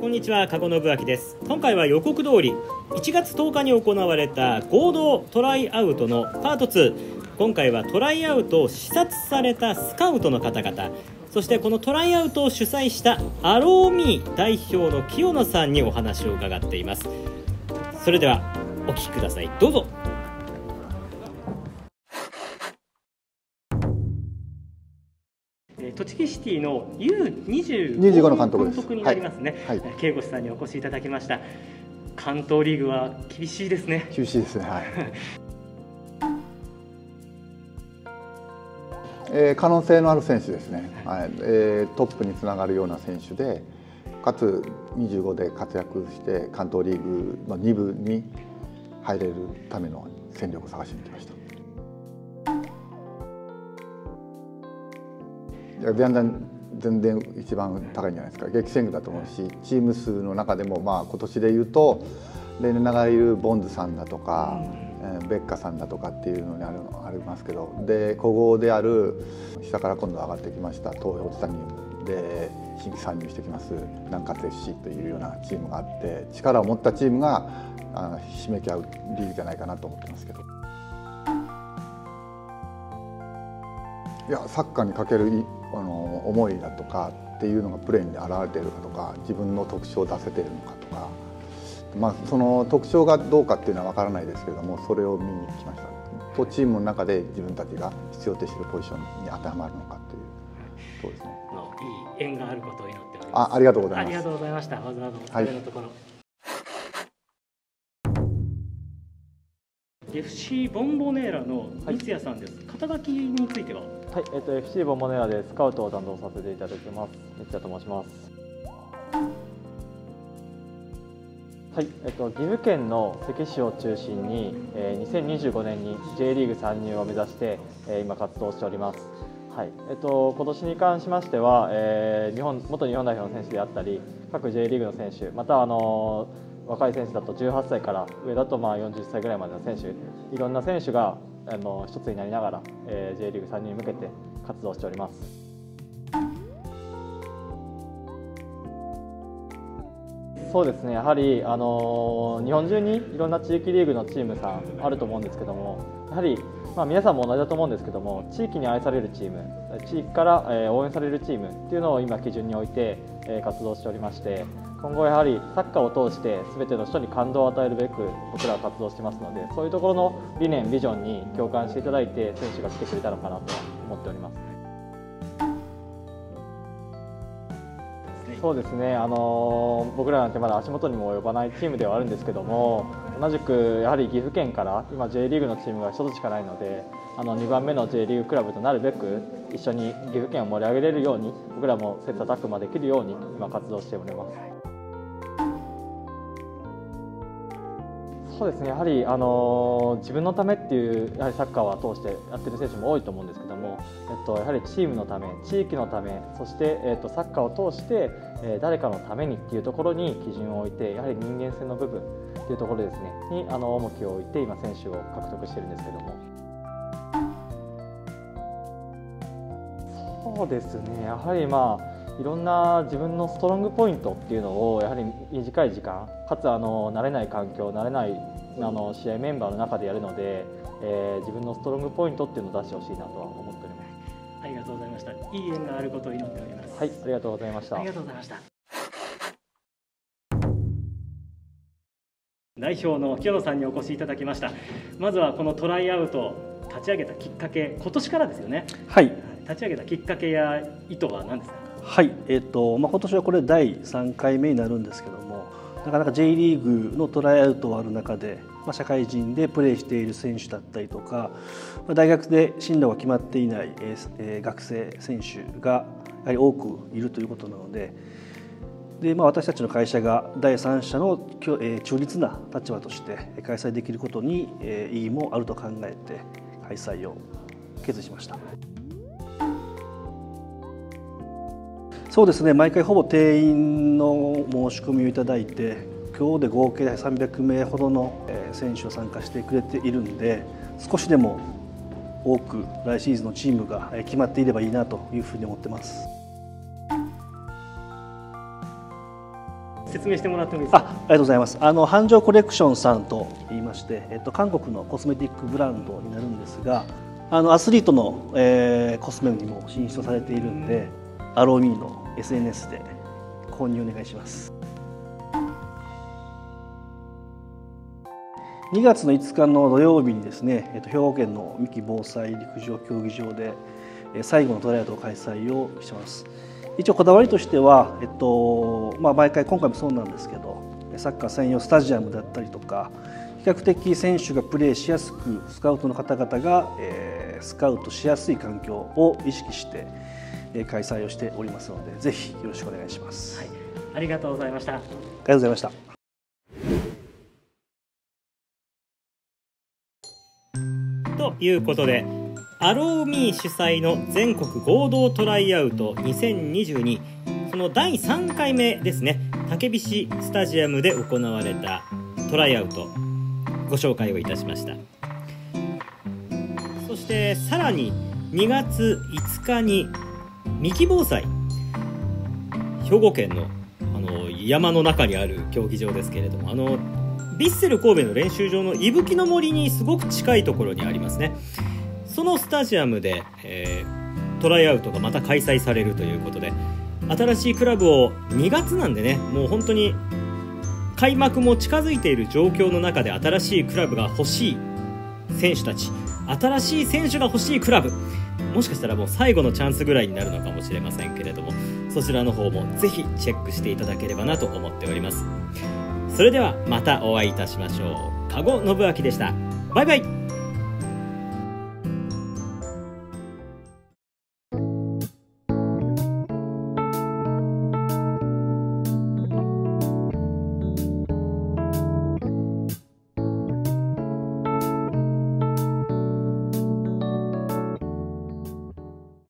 こんにちは加古信明です。今回は予告通り1月10日に行われた合同トライアウトのパート2今回はトライアウトを視察されたスカウトの方々そしてこのトライアウトを主催したアローミー代表の清野さんにお話を伺っています。それではお聞きください。どうぞ。栃木シティの U25 の監督になりますね、はい。はい、慶吾さんにお越しいただきました。関東リーグは厳しいですね。厳しいですね。はい。えー、可能性のある選手ですね、はい、えー、トップにつながるような選手でかつ25で活躍して関東リーグの2部に入れるための戦力を探しに来ました全然全然一番高いんじゃないですか。激戦区だと思うしチーム数の中でもまあ今年でいうと例年ながらいるボンズさんだとか、えー、ベッカさんだとかっていうのにあるありますけど。で古豪である下から今度上がってきました東洋地谷で新規参入してきます南葛 FC というようなチームがあって力を持ったチームがあひしめき合うリーグじゃないかなと思ってますけど。いやサッカーにかけるあの思いだとかっていうのがプレーに表れているかとか自分の特徴を出せているのかとか、まあ、その特徴がどうかっていうのは分からないですけれどもそれを見に来ましたとチームの中で自分たちが必要としているポジションに当てはまるのかというそうですね。いい縁があることを祈っております。あありがとうございます。ありがとうございました。わざわざお疲れのところ。はい FC ボンボネーラの三谷さんです、はい、肩書きについては？はい、えっと FC ボンボネーラでスカウトを担当させていただいてます三谷と申しますはい、えっと、岐阜県の関市を中心に、えー、2025年に J リーグ参入を目指して、えー、今活動しております。はいえっと、今年に関しましては、えー、日本元日本代表の選手であったり各 J リーグの選手またあのー若い選手だと18歳から上だとまあ40歳ぐらいまでの選手いろんな選手があの一つになりながら、えー、J リーグ3人に向けて活動しております。そうですねやはり、あの日本中にいろんな地域リーグのチームさんあると思うんですけどもやはり、まあ、皆さんも同じだと思うんですけども地域に愛されるチーム地域から、え応援されるチームっていうのを今基準に置いて、え活動しておりまして今後やはりサッカーを通して全ての人に感動を与えるべく僕らは活動してますのでそういうところの理念ビジョンに共感していただいて選手が来てくれたのかなと思っております。そうですね、あの僕らなんてまだ足元にも及ばないチームではあるんですけども同じくやはり岐阜県から今 J リーグのチームが1つしかないのであの2番目の J リーグクラブとなるべく一緒に岐阜県を盛り上げれるように僕らも切磋琢磨できるように今活動しております。そうですねやはり、あの自分のためっていうやはりサッカーは通してやってる選手も多いと思うんですけども、えっと、やはりチームのため地域のためそして、えっと、サッカーを通して、え誰かのためにっていうところに基準を置いてやはり人間性の部分っていうところですねにあの重きを置いて今選手を獲得してるんですけども。そうですねやはりまあいろんな自分のストロングポイントっていうのをやはり短い時間かつあの慣れない環境慣れないあの試合メンバーの中でやるので、えー、自分のストロングポイントっていうのを出してほしいなとは思っております。ありがとうございました。いい縁があることを祈っております。はいありがとうございました。ありがとうございました。代表の清野さんにお越しいただきました。まずはこのトライアウト立ち上げたきっかけ今年からですよね。はい。立ち上げたきっかけや意図は何ですか？はい、えーとまあ、今年はこれ第3回目になるんですけどもなかなか J リーグのトライアウトはある中で、まあ、社会人でプレーしている選手だったりとか、まあ、大学で進路が決まっていない、えー、学生選手がやはり多くいるということなのでで、まあ、私たちの会社が第三者の、えー、中立な立場として開催できることに、えー、意義もあると考えて開催を決意しました。そうですね。毎回ほぼ定員の申し込みをいただいて今日で合計300名ほどの選手を参加してくれているんで少しでも多く来シーズンのチームが決まっていればいいなというふうに思ってます。説明してもらってもいいですか？あありがとうございます。あの繁盛コレクションさんと言いまして、えっと、韓国のコスメティックブランドになるんですがあのアスリートの、えー、コスメにも進出されているんでアローミーの SNS で購入お願いします。2月の5日の土曜日にですね、えっと、兵庫県の三木防災陸上競技場で最後のトライアウト開催をします。一応こだわりとしては、えっとまあ、毎回今回もそうなんですけどサッカー専用スタジアムだったりとか比較的選手がプレーしやすくスカウトの方々が、えー、スカウトしやすい環境を意識して開催をしておりますのでぜひよろしくお願いします、はい、ありがとうございました。ありがとうございました。ということでアローミー主催の全国合同トライアウト2022その第3回目ですね竹菱スタジアムで行われたトライアウトご紹介をいたしました。そしてさらに2月5日に三木防災。兵庫県のあの山の中にある競技場ですけれどもあのヴィッセル神戸の練習場の伊吹の森にすごく近いところにありますね。そのスタジアムで、えー、トライアウトがまた開催されるということで新しいクラブを2月なんでねもう本当に開幕も近づいている状況の中で新しいクラブが欲しい選手たち新しい選手が欲しいクラブもしかしたらもう最後のチャンスぐらいになるのかもしれませんけれどもそちらの方もぜひチェックしていただければなと思っております。それではまたお会いいたしましょう。加護信明でした。バイバイ。